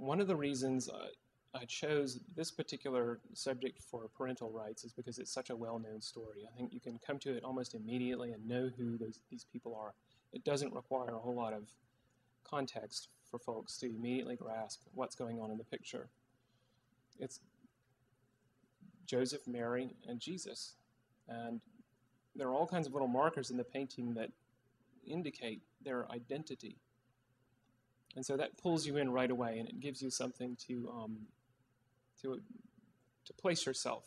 one of the reasons uh, I chose this particular subject for parental rights is because it's such a well-known story. I think you can come to it almost immediately and know who those, these people are. It doesn't require a whole lot of context for folks to immediately grasp what's going on in the picture. It's Joseph, Mary, and Jesus. And there are all kinds of little markers in the painting that indicate their identity. And so that pulls you in right away and it gives you something to um, to to place yourself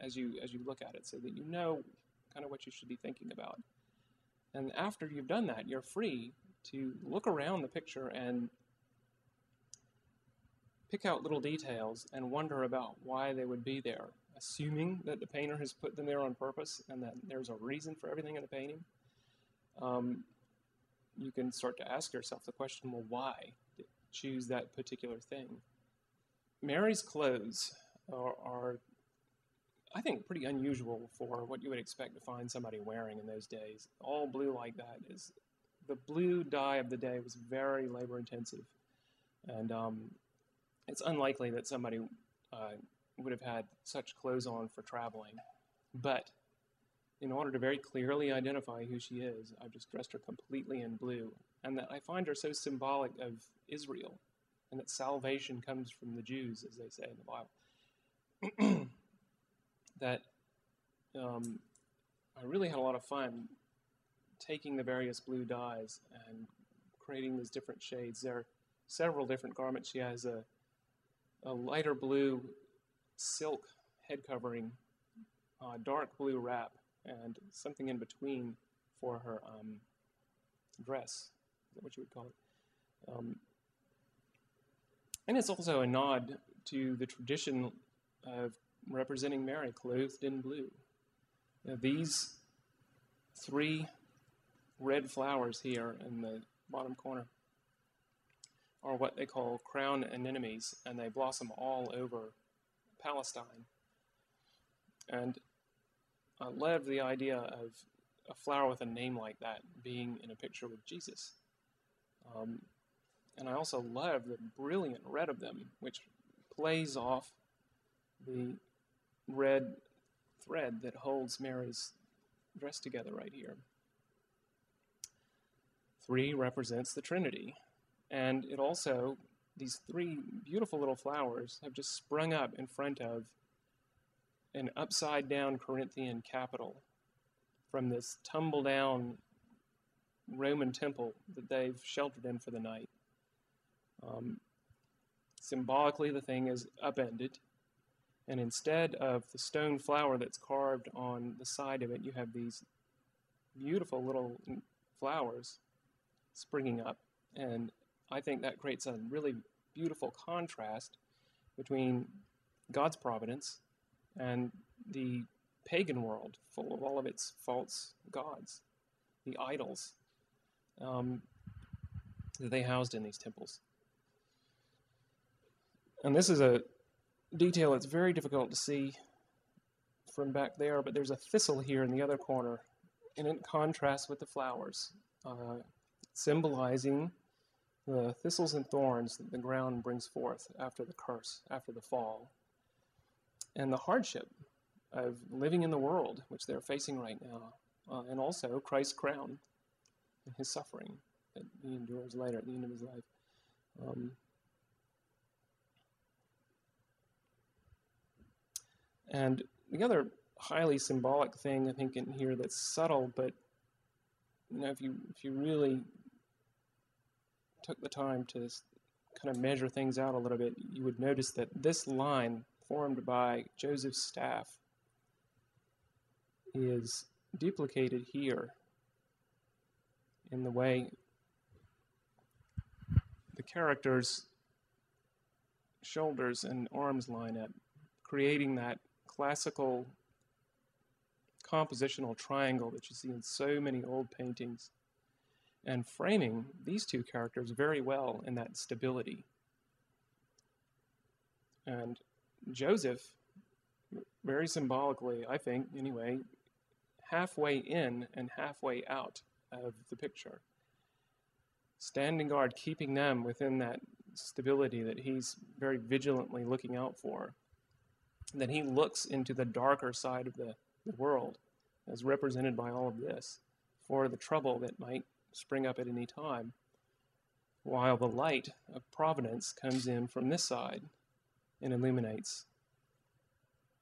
as you as you look at it so that you know kind of what you should be thinking about. And after you've done that, you're free to look around the picture and pick out little details and wonder about why they would be there, assuming that the painter has put them there on purpose and that there's a reason for everything in the painting. Um, you can start to ask yourself the question well, why choose that particular thing? Mary's clothes are, are, I think, pretty unusual for what you would expect to find somebody wearing in those days. All blue like that is the blue dye of the day was very labor intensive, and um, it's unlikely that somebody uh, would have had such clothes on for traveling. But in order to very clearly identify who she is, I've just dressed her completely in blue, and that I find her so symbolic of Israel and that salvation comes from the Jews, as they say in the Bible. that um, I really had a lot of fun taking the various blue dyes and creating these different shades. There are several different garments. She has a, a lighter blue silk head covering, uh, dark blue wrap, and something in between for her um, dress. Is that what you would call it? Um, and it's also a nod to the tradition of representing Mary clothed in blue. Now, these three red flowers here in the bottom corner are what they call crown anemones, and they blossom all over Palestine. And I love the idea of a flower with a name like that being in a picture with Jesus. Um, and I also love the brilliant red of them, which plays off the red thread that holds Mary's dress together right here. Three represents the Trinity, and it also, these three beautiful little flowers have just sprung up in front of an upside down Corinthian capital from this tumble down Roman temple that they've sheltered in for the night. Um, symbolically, the thing is upended, and instead of the stone flower that's carved on the side of it, you have these beautiful little flowers springing up. And I think that creates a really beautiful contrast between God's providence and the pagan world, full of all of its false gods, the idols um, that they housed in these temples. And this is a detail that's very difficult to see from back there, but there's a thistle here in the other corner, and it contrasts with the flowers, uh, symbolizing the thistles and thorns that the ground brings forth after the curse, after the fall, and the hardship of living in the world, which they're facing right now, uh, and also Christ's crown and his suffering that he endures later at the end of his life. Um, And the other highly symbolic thing I think in here that's subtle, but you know, if you if you really took the time to kind of measure things out a little bit, you would notice that this line formed by Joseph's staff is duplicated here in the way the character's shoulders and arms line up, creating that classical compositional triangle that you see in so many old paintings and framing these two characters very well in that stability. And Joseph, very symbolically, I think, anyway, halfway in and halfway out of the picture. Standing guard, keeping them within that stability that he's very vigilantly looking out for. That he looks into the darker side of the, the world, as represented by all of this, for the trouble that might spring up at any time, while the light of providence comes in from this side and illuminates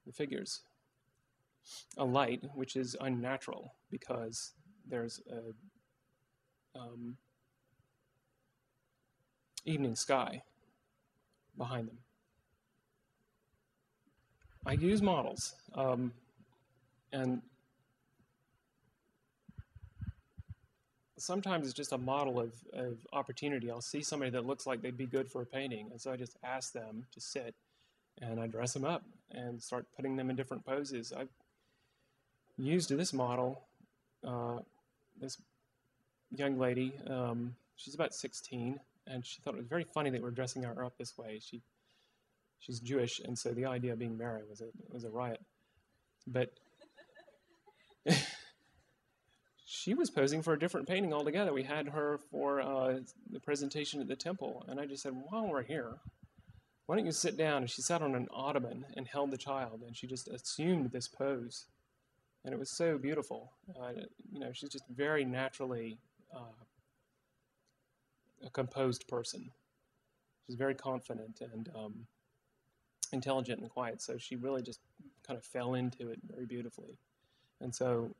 the figures. A light which is unnatural because there's a um, evening sky behind them. I use models, um, and sometimes it's just a model of, of opportunity. I'll see somebody that looks like they'd be good for a painting, and so I just ask them to sit, and I dress them up and start putting them in different poses. I've used this model, uh, this young lady, um, she's about 16, and she thought it was very funny that we're dressing her up this way. She she's Jewish, and so the idea of being married was a was a riot. But she was posing for a different painting altogether. We had her for uh, the presentation at the temple, and I just said, while we're here, why don't you sit down? And she sat on an ottoman and held the child, and she just assumed this pose, and it was so beautiful. Uh, you know, she's just very naturally. Uh, a composed person. She's very confident and um, intelligent and quiet. So she really just kind of fell into it very beautifully. And so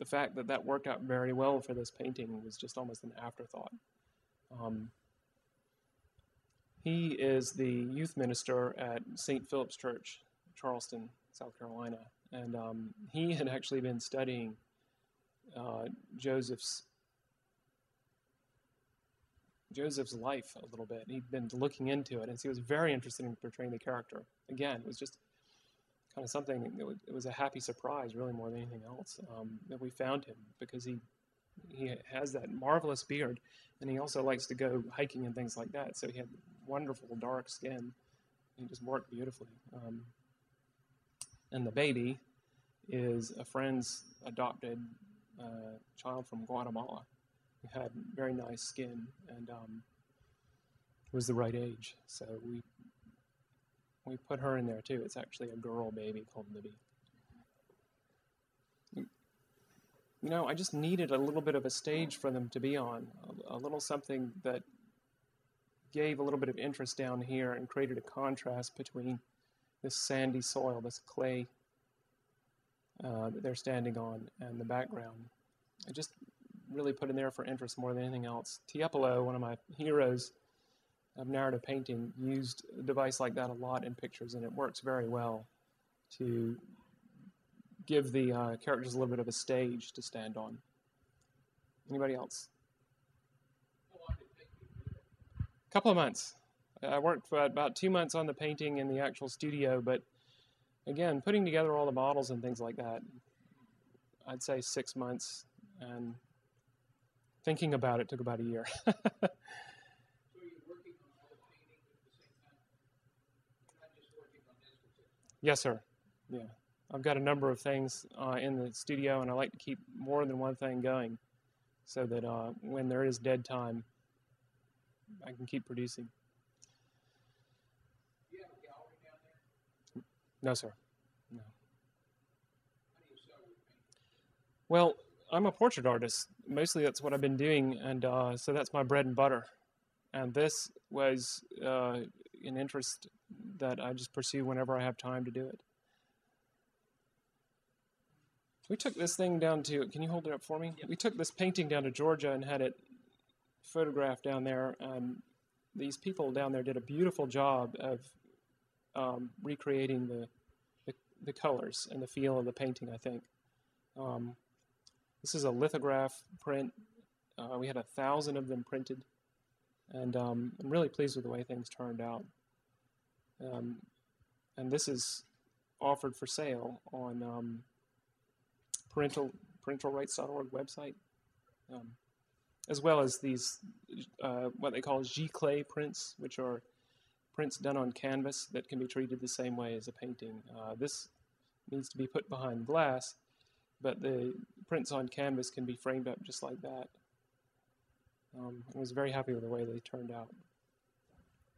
the fact that that worked out very well for this painting was just almost an afterthought. Um, he is the youth minister at St. Philip's Church, Charleston, South Carolina. And um, he had actually been studying uh, Joseph's Joseph's life a little bit. He'd been looking into it, and so he was very interested in portraying the character. Again, it was just kind of something. It was, it was a happy surprise, really, more than anything else, um, that we found him because he he has that marvelous beard, and he also likes to go hiking and things like that. So he had wonderful dark skin. He just worked beautifully. Um, and the baby is a friend's adopted uh, child from Guatemala He had very nice skin and um, was the right age. So we we put her in there too. It's actually a girl baby called Libby. You know, I just needed a little bit of a stage for them to be on, a, little something that gave a little bit of interest down here and created a contrast between this sandy soil, this clay uh, that they're standing on, and the background. I just really put in there for interest more than anything else. Tiepolo, one of my heroes of narrative painting, used a device like that a lot in pictures, and it works very well to give the uh, characters a little bit of a stage to stand on. Anybody else? A couple of months. I worked for about two months on the painting in the actual studio, but again, putting together all the models and things like that, I'd say six months, and thinking about it took about a year. yes, sir. Yeah. I've got a number of things uh, in the studio, and I like to keep more than one thing going so that uh, when there is dead time, I can keep producing. No, sir. No. Well, I'm a portrait artist. Mostly that's what I've been doing, and uh, so that's my bread and butter. And this was uh, an interest that I just pursue whenever I have time to do it. We took this thing down to, can you hold it up for me? We took this painting down to Georgia and had it photographed down there. And these people down there did a beautiful job of um, recreating the, the, the, colors and the feel of the painting, I think. Um, this is a lithograph print. Uh, we had a thousand of them printed, and um, I'm really pleased with the way things turned out. Um, and this is offered for sale on um, parental parentalrights.org website, um, as well as these uh, what they call giclée prints, which are prints done on canvas that can be treated the same way as a painting. Uh, this needs to be put behind glass, but the prints on canvas can be framed up just like that. Um, I was very happy with the way they turned out.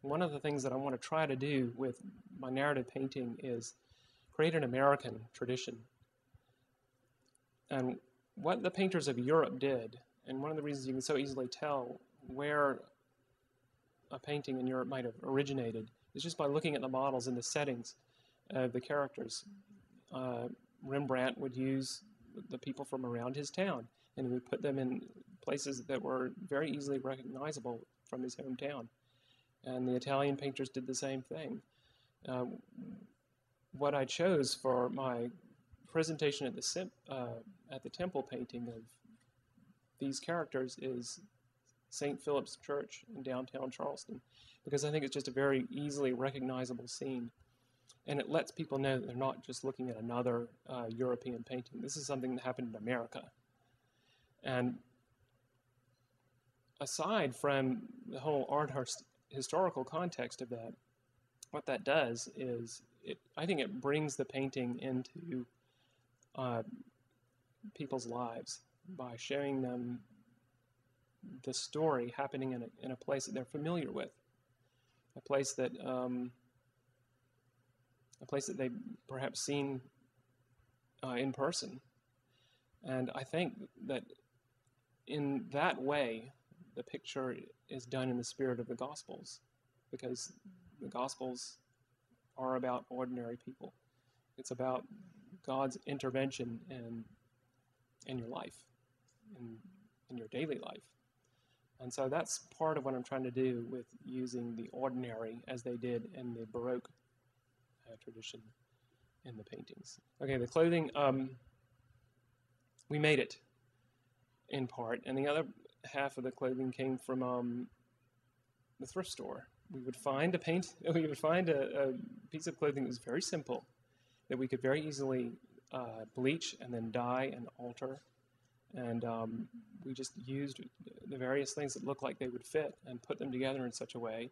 One of the things that I want to try to do with my narrative painting is create an American tradition. And what the painters of Europe did, and one of the reasons you can so easily tell where a painting in Europe might have originated, is just by looking at the models and the settings of the characters. Uh, Rembrandt would use the people from around his town, and he would put them in places that were very easily recognizable from his hometown. And the Italian painters did the same thing. Um, what I chose for my presentation at the uh, at the temple painting of these characters is St. Philip's Church in downtown Charleston, because I think it's just a very easily recognizable scene. And it lets people know that they're not just looking at another uh, European painting. This is something that happened in America. And aside from the whole art historical context of that, what that does is it, I think it brings the painting into uh, people's lives by showing them the story happening in a, in a place that they're familiar with, a place that um, a place that they've perhaps seen uh, in person, and I think that in that way, the picture is done in the spirit of the Gospels, because the Gospels are about ordinary people. It's about God's intervention in in your life, in in your daily life. And so that's part of what I'm trying to do with using the ordinary as they did in the Baroque uh, tradition in the paintings. Okay, the clothing, um, we made it in part, and the other half of the clothing came from um, the thrift store. We would find a paint, we would find a, a, piece of clothing that was very simple, that we could very easily uh, bleach and then dye and alter and um, we just used the various things that looked like they would fit and put them together in such a way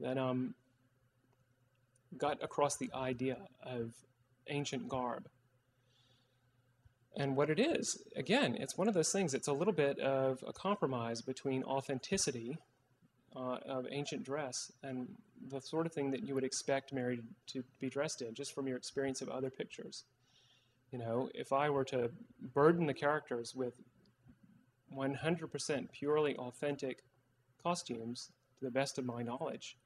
that um, got across the idea of ancient garb. And what it is, again, it's one of those things, it's a little bit of a compromise between authenticity uh, of ancient dress and the sort of thing that you would expect Mary to be dressed in, just from your experience of other pictures. You know, if I were to burden the characters with 100% purely authentic costumes, to the best of my knowledge,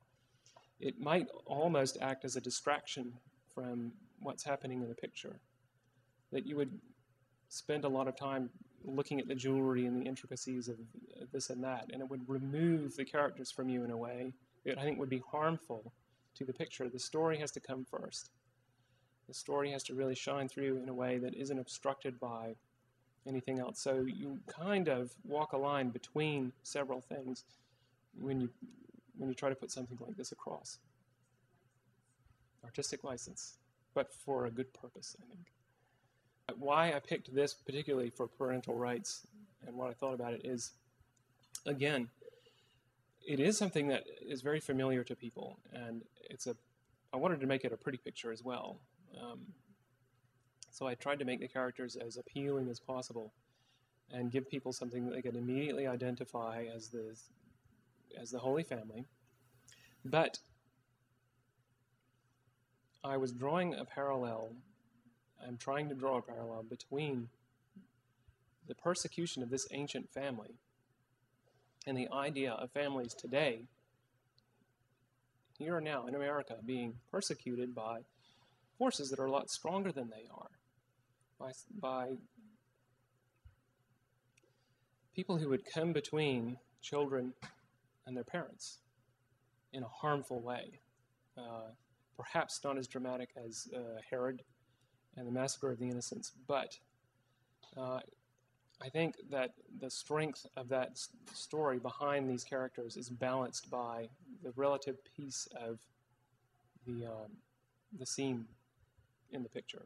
it might almost act as a distraction from what's happening in the picture. That you would spend a lot of time looking at the jewelry and the intricacies of uh, this and that, and it would remove the characters from you in a way that I think would be harmful to the picture. The story has to come first. The story has to really shine through in a way that isn't obstructed by anything else. So you kind of walk a line between several things when you when you try to put something like this across. Artistic license, but for a good purpose, I think. Why I picked this particularly for parental rights and what I thought about it is, again, it is something that is very familiar to people, and it's a. I wanted to make it a pretty picture as well, um, so I tried to make the characters as appealing as possible and give people something that they could immediately identify as the as the Holy Family. But I was drawing a parallel. I'm trying to draw a parallel between the persecution of this ancient family and the idea of families today, here and now in America, being persecuted by forces that are a lot stronger than they are, by, by people who would come between children and their parents in a harmful way. Uh, perhaps not as dramatic as uh, Herod and the massacre of the innocents, but uh, I think that the strength of that story behind these characters is balanced by the relative peace of the um, the scene in the picture.